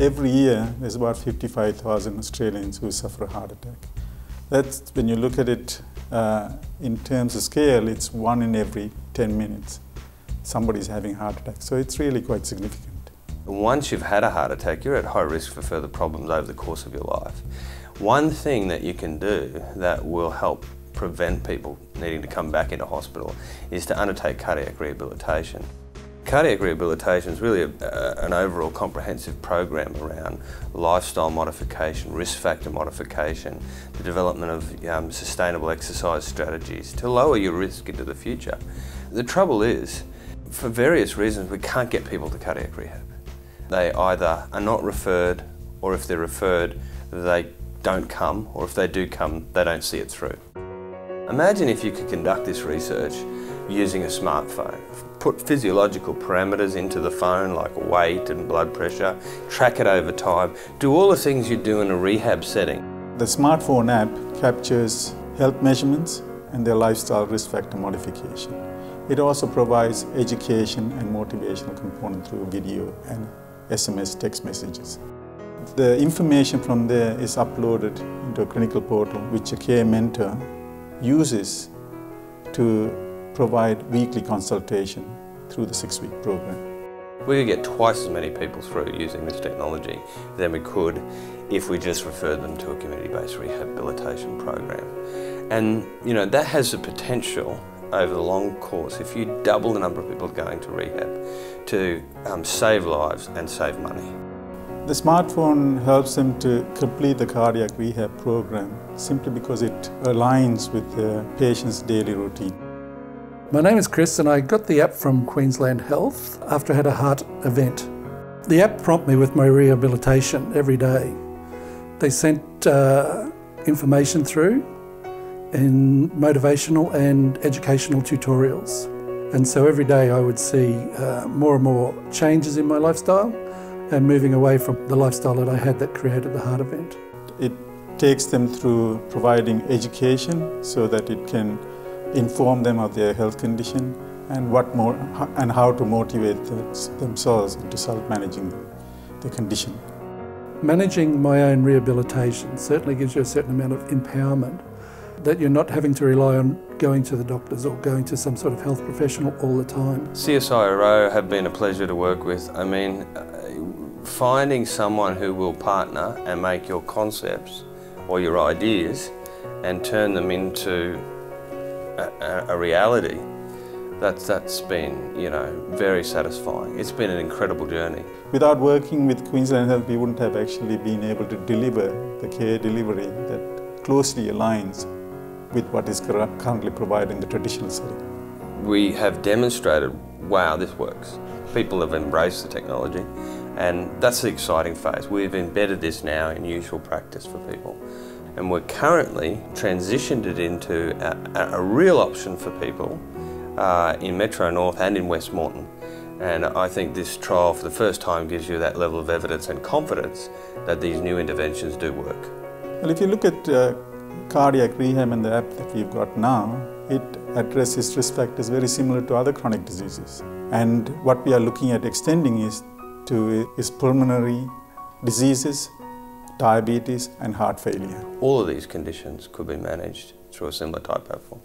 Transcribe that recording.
every year there's about 55,000 Australians who suffer a heart attack. That's when you look at it uh, in terms of scale, it's one in every 10 minutes somebody's having a heart attack. So it's really quite significant. Once you've had a heart attack, you're at high risk for further problems over the course of your life. One thing that you can do that will help prevent people needing to come back into hospital is to undertake cardiac rehabilitation. Cardiac rehabilitation is really a, uh, an overall comprehensive program around lifestyle modification, risk factor modification, the development of um, sustainable exercise strategies to lower your risk into the future. The trouble is, for various reasons, we can't get people to cardiac rehab. They either are not referred, or if they're referred, they don't come, or if they do come, they don't see it through. Imagine if you could conduct this research using a smartphone. Put physiological parameters into the phone like weight and blood pressure, track it over time, do all the things you do in a rehab setting. The smartphone app captures health measurements and their lifestyle risk factor modification. It also provides education and motivational component through video and SMS text messages. The information from there is uploaded into a clinical portal which a care mentor uses to provide weekly consultation through the six-week program. We could get twice as many people through using this technology than we could if we just referred them to a community-based rehabilitation program. And you know that has the potential over the long course, if you double the number of people going to rehab, to um, save lives and save money. The smartphone helps them to complete the cardiac rehab program simply because it aligns with the patient's daily routine. My name is Chris and I got the app from Queensland Health after I had a heart event. The app prompted me with my rehabilitation every day. They sent uh, information through in motivational and educational tutorials. And so every day I would see uh, more and more changes in my lifestyle and moving away from the lifestyle that I had that created the heart event. It takes them through providing education so that it can inform them of their health condition and what more and how to motivate themselves into self-managing the condition. Managing my own rehabilitation certainly gives you a certain amount of empowerment that you're not having to rely on going to the doctors or going to some sort of health professional all the time. CSIRO have been a pleasure to work with. I mean, finding someone who will partner and make your concepts or your ideas and turn them into a, a, reality, that's, that's been, you know, very satisfying. It's been an incredible journey. Without working with Queensland Health, we wouldn't have actually been able to deliver the care delivery that closely aligns with what is currently provided in the traditional setting. We have demonstrated, wow, this works. People have embraced the technology and that's the exciting phase. We've embedded this now in usual practice for people and we're currently transitioned it into a, a real option for people uh, in Metro North and in West Moreton. And I think this trial for the first time gives you that level of evidence and confidence that these new interventions do work. Well, if you look at uh, cardiac rehab and the app that we've got now, it addresses risk factors very similar to other chronic diseases. And what we are looking at extending is to is pulmonary diseases, diabetes and heart failure. All of these conditions could be managed through a similar type platform.